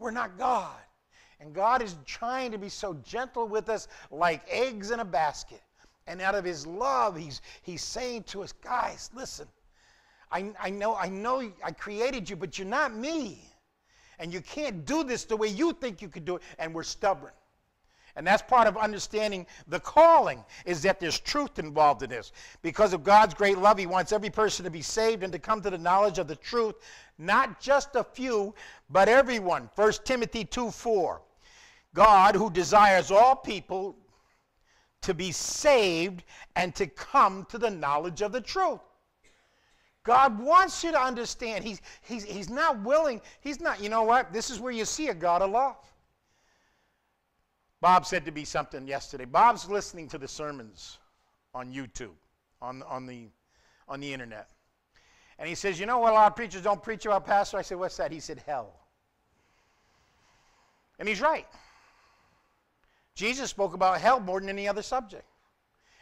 We're not God. And God is trying to be so gentle with us like eggs in a basket. And out of his love, he's, he's saying to us, guys, listen, I, I, know, I know I created you, but you're not me. And you can't do this the way you think you could do it. And we're stubborn. And that's part of understanding the calling is that there's truth involved in this. Because of God's great love, he wants every person to be saved and to come to the knowledge of the truth, not just a few, but everyone. 1 Timothy 2 4. God, who desires all people to be saved and to come to the knowledge of the truth. God wants you to understand. He's, he's, he's not willing. He's not, you know what? This is where you see a God of love. Bob said to me something yesterday. Bob's listening to the sermons on YouTube, on, on, the, on the internet. And he says, You know what a lot of preachers don't preach about, Pastor? I said, What's that? He said, Hell. And he's right. Jesus spoke about hell more than any other subject.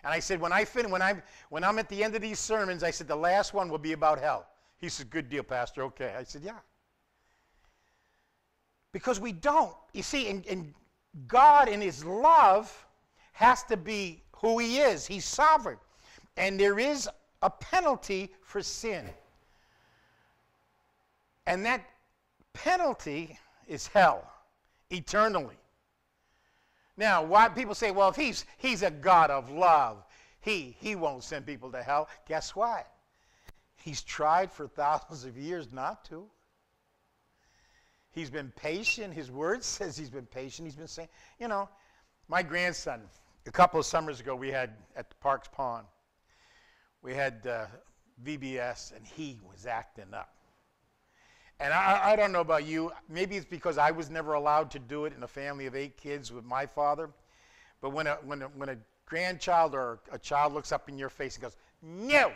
And I said, when I fin- when I'm when I'm at the end of these sermons, I said the last one will be about hell. He said, Good deal, Pastor. Okay. I said, Yeah. Because we don't. You see, and, and God in his love has to be who he is. He's sovereign. And there is a penalty for sin. And that penalty is hell, eternally. Now, why people say, well, if he's, he's a God of love, he, he won't send people to hell. Guess what? He's tried for thousands of years not to. He's been patient. His word says he's been patient. He's been saying, you know, my grandson, a couple of summers ago, we had at the Parks Pond, we had uh, VBS, and he was acting up. And I, I don't know about you. Maybe it's because I was never allowed to do it in a family of eight kids with my father. But when a, when a, when a grandchild or a child looks up in your face and goes, no,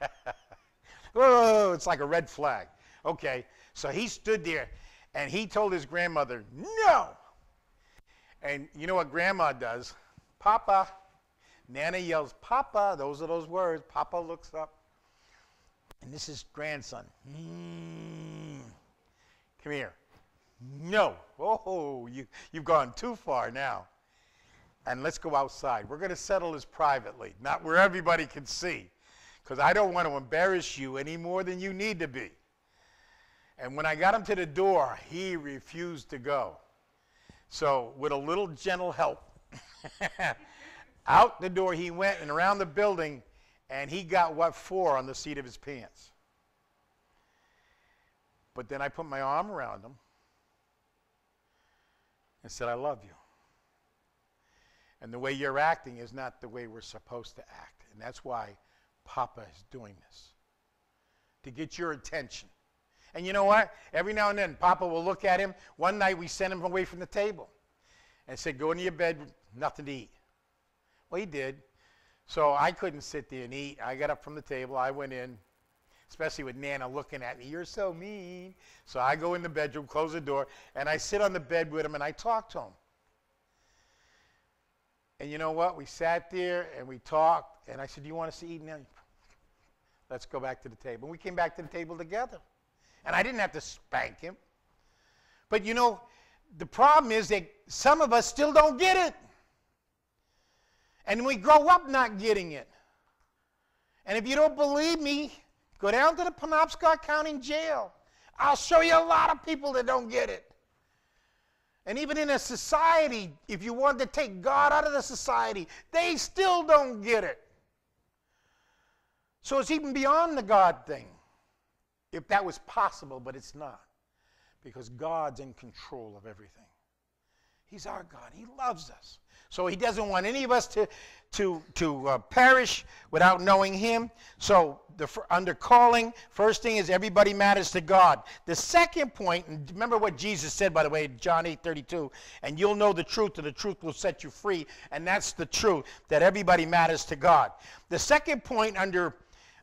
oh, it's like a red flag. Okay, so he stood there and he told his grandmother, no. And you know what grandma does? Papa. Nana yells, Papa. Those are those words. Papa looks up. And this is grandson. Mm. Come here. No. Oh, you, you've gone too far now. And let's go outside. We're going to settle this privately, not where everybody can see, because I don't want to embarrass you any more than you need to be. And when I got him to the door, he refused to go. So, with a little gentle help, out the door he went and around the building and he got what for on the seat of his pants. But then I put my arm around him and said, I love you. And the way you're acting is not the way we're supposed to act. And that's why Papa is doing this to get your attention. And you know what? Every now and then, Papa will look at him. One night, we sent him away from the table and said, Go into your bed, nothing to eat. Well, he did. So I couldn't sit there and eat. I got up from the table. I went in, especially with Nana looking at me. You're so mean. So I go in the bedroom, close the door, and I sit on the bed with him and I talk to him. And you know what? We sat there and we talked, and I said, Do you want us to eat now? Let's go back to the table. And we came back to the table together. And I didn't have to spank him. But you know, the problem is that some of us still don't get it. And we grow up not getting it. And if you don't believe me, go down to the Penobscot County Jail. I'll show you a lot of people that don't get it. And even in a society, if you want to take God out of the society, they still don't get it. So it's even beyond the God thing. If that was possible, but it's not. Because God's in control of everything. He's our God. He loves us. So he doesn't want any of us to, to, to uh, perish without knowing him. So the, under calling, first thing is everybody matters to God. The second point, and remember what Jesus said, by the way, John 8 32, and you'll know the truth, and the truth will set you free. And that's the truth, that everybody matters to God. The second point under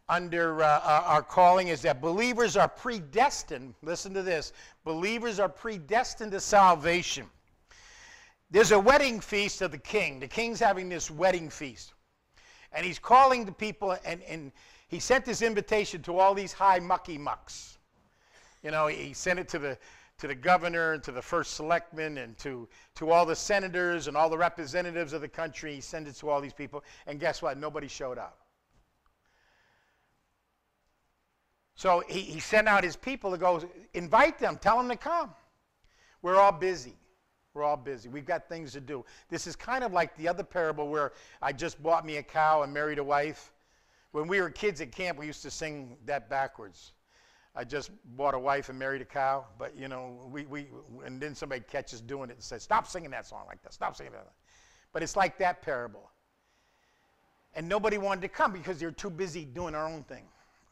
under uh, our calling is that believers are predestined. Listen to this believers are predestined to salvation. There's a wedding feast of the king. The king's having this wedding feast. And he's calling the people, and, and he sent this invitation to all these high mucky mucks. You know, he sent it to the, to the governor and to the first selectman and to, to all the senators and all the representatives of the country. He sent it to all these people. And guess what? Nobody showed up. So he, he sent out his people to go invite them, tell them to come. We're all busy. We're all busy. We've got things to do. This is kind of like the other parable where I just bought me a cow and married a wife. When we were kids at camp, we used to sing that backwards. I just bought a wife and married a cow, but you know, we, we and then somebody catches doing it and says, "Stop singing that song like that. Stop singing that." But it's like that parable. And nobody wanted to come because they're too busy doing their own thing.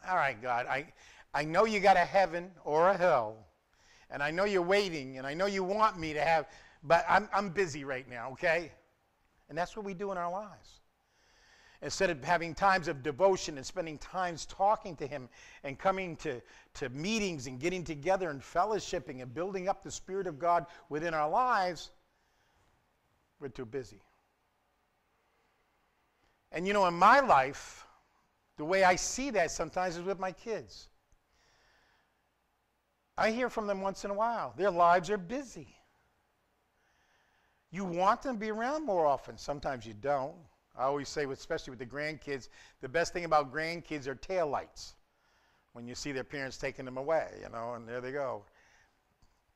All right, God, I, I know you got a heaven or a hell, and I know you're waiting, and I know you want me to have, but I'm, I'm busy right now, okay? And that's what we do in our lives. Instead of having times of devotion and spending times talking to Him and coming to, to meetings and getting together and fellowshipping and building up the Spirit of God within our lives, we're too busy. And you know, in my life, the way I see that sometimes is with my kids. I hear from them once in a while. Their lives are busy. You want them to be around more often. Sometimes you don't. I always say, especially with the grandkids, the best thing about grandkids are tail lights. When you see their parents taking them away, you know, and there they go.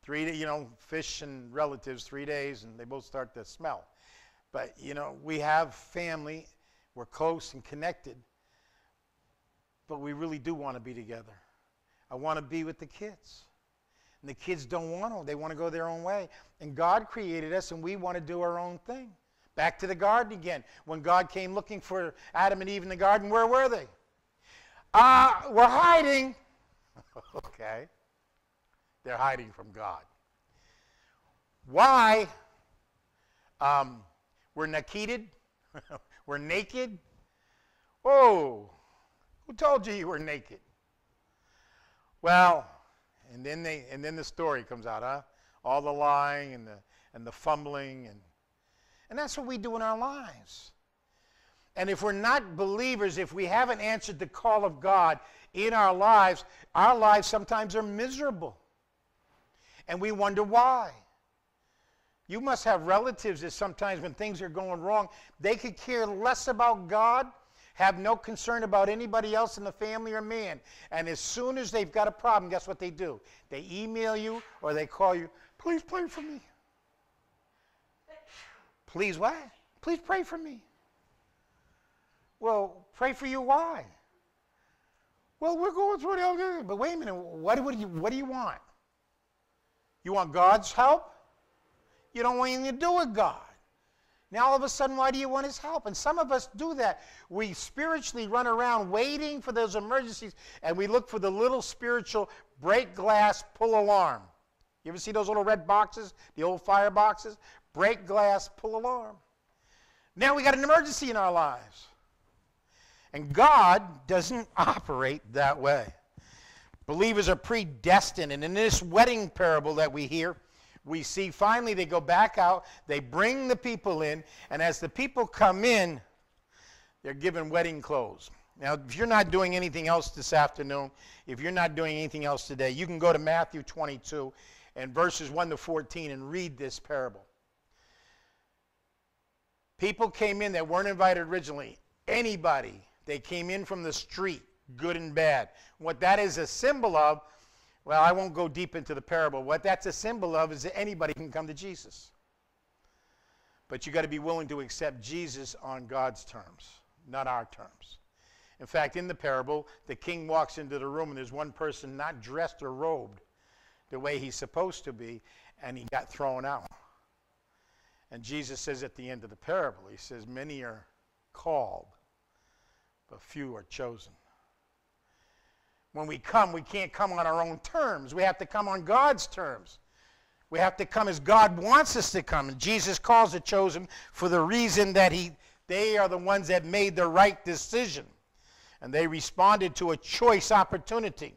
Three, you know, fish and relatives, three days, and they both start to smell. But, you know, we have family, we're close and connected but we really do want to be together. I want to be with the kids. And the kids don't want to. They want to go their own way. And God created us, and we want to do our own thing. Back to the garden again. When God came looking for Adam and Eve in the garden, where were they? Uh, we're hiding. okay. They're hiding from God. Why? Um, we're naked. we're naked. Oh, who told you you were naked? Well, and then they and then the story comes out, huh? All the lying and the and the fumbling and and that's what we do in our lives. And if we're not believers, if we haven't answered the call of God in our lives, our lives sometimes are miserable. And we wonder why. You must have relatives that sometimes when things are going wrong, they could care less about God have no concern about anybody else in the family or man. And as soon as they've got a problem, guess what they do? They email you or they call you, please pray for me. Please what? Please pray for me. Well, pray for you why? Well, we're going through the but wait a minute, what, what, do you, what do you want? You want God's help? You don't want anything to do with God. Now, all of a sudden, why do you want his help? And some of us do that. We spiritually run around waiting for those emergencies, and we look for the little spiritual break glass, pull alarm. You ever see those little red boxes, the old fire boxes? Break glass, pull alarm. Now we got an emergency in our lives. And God doesn't operate that way. Believers are predestined. And in this wedding parable that we hear, we see finally they go back out, they bring the people in, and as the people come in, they're given wedding clothes. Now, if you're not doing anything else this afternoon, if you're not doing anything else today, you can go to Matthew 22 and verses 1 to 14 and read this parable. People came in that weren't invited originally. Anybody. They came in from the street, good and bad. What that is a symbol of well, I won't go deep into the parable. What that's a symbol of is that anybody can come to Jesus. But you've got to be willing to accept Jesus on God's terms, not our terms. In fact, in the parable, the king walks into the room and there's one person not dressed or robed the way he's supposed to be, and he got thrown out. And Jesus says at the end of the parable, he says, Many are called, but few are chosen. When we come, we can't come on our own terms. We have to come on God's terms. We have to come as God wants us to come. And Jesus calls the chosen for the reason that he, they are the ones that made the right decision. And they responded to a choice opportunity.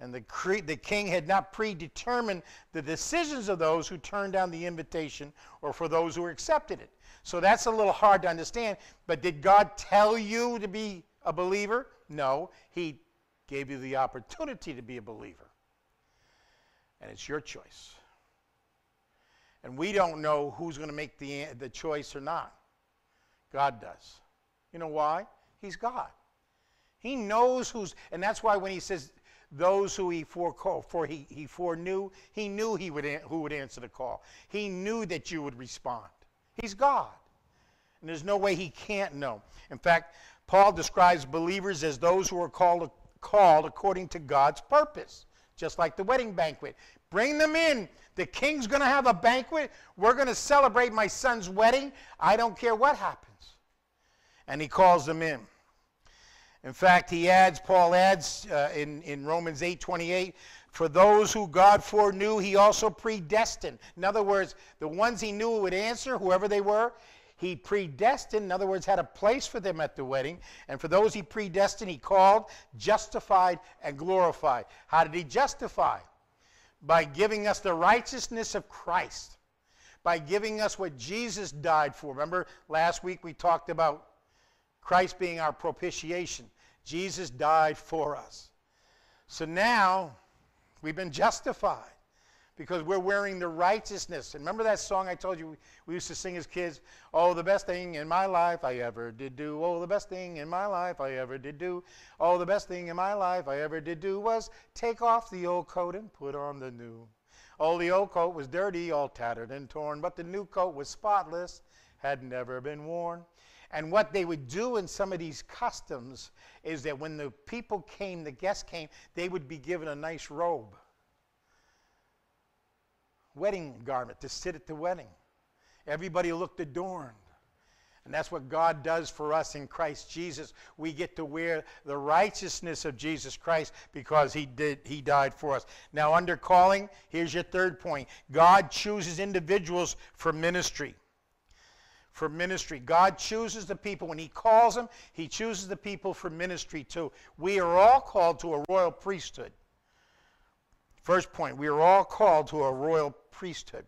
And the, the king had not predetermined the decisions of those who turned down the invitation or for those who accepted it. So that's a little hard to understand. But did God tell you to be a believer? No. He gave you the opportunity to be a believer. And it's your choice. And we don't know who's going to make the, the choice or not. God does. You know why? He's God. He knows who's, and that's why when he says those who he forecalled, for he, he foreknew, he knew he would, who would answer the call. He knew that you would respond. He's God. And there's no way he can't know. In fact, Paul describes believers as those who are called, called according to God's purpose, just like the wedding banquet. Bring them in. The king's going to have a banquet. We're going to celebrate my son's wedding. I don't care what happens. And he calls them in. In fact, he adds, Paul adds uh, in, in Romans 8 28, for those who God foreknew, he also predestined. In other words, the ones he knew would answer, whoever they were, he predestined, in other words, had a place for them at the wedding. And for those he predestined, he called, justified, and glorified. How did he justify? By giving us the righteousness of Christ, by giving us what Jesus died for. Remember, last week we talked about Christ being our propitiation. Jesus died for us. So now we've been justified because we're wearing the righteousness. And remember that song I told you we used to sing as kids? Oh, the best thing in my life I ever did do. Oh, the best thing in my life I ever did do. Oh, the best thing in my life I ever did do was take off the old coat and put on the new. Oh, the old coat was dirty, all tattered and torn, but the new coat was spotless, had never been worn. And what they would do in some of these customs is that when the people came, the guests came, they would be given a nice robe wedding garment to sit at the wedding. Everybody looked adorned. And that's what God does for us in Christ Jesus. We get to wear the righteousness of Jesus Christ because he did he died for us. Now under calling, here's your third point. God chooses individuals for ministry. For ministry. God chooses the people when he calls them, he chooses the people for ministry too. We are all called to a royal priesthood. First point, we are all called to a royal priesthood.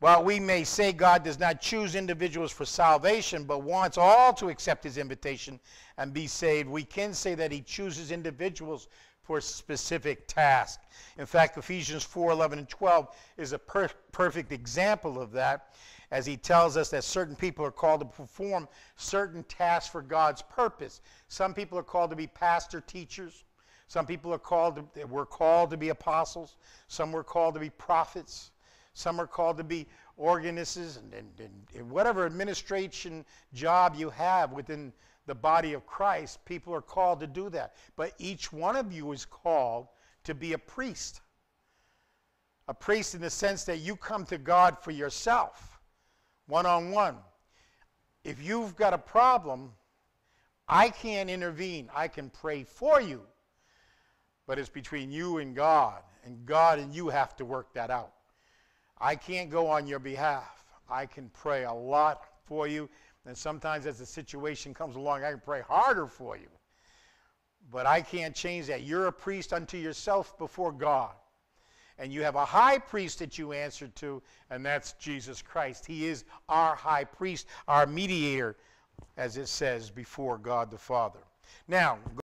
While we may say God does not choose individuals for salvation, but wants all to accept his invitation and be saved, we can say that he chooses individuals for a specific task. In fact, Ephesians 4 11 and 12 is a per- perfect example of that, as he tells us that certain people are called to perform certain tasks for God's purpose. Some people are called to be pastor teachers. Some people are called to, were called to be apostles. Some were called to be prophets. Some are called to be organists and, and, and whatever administration job you have within the body of Christ, people are called to do that. But each one of you is called to be a priest. A priest in the sense that you come to God for yourself, one on one. If you've got a problem, I can't intervene. I can pray for you but it's between you and God, and God and you have to work that out. I can't go on your behalf. I can pray a lot for you, and sometimes as the situation comes along, I can pray harder for you. But I can't change that. You're a priest unto yourself before God. And you have a high priest that you answer to, and that's Jesus Christ. He is our high priest, our mediator, as it says, before God the Father. Now,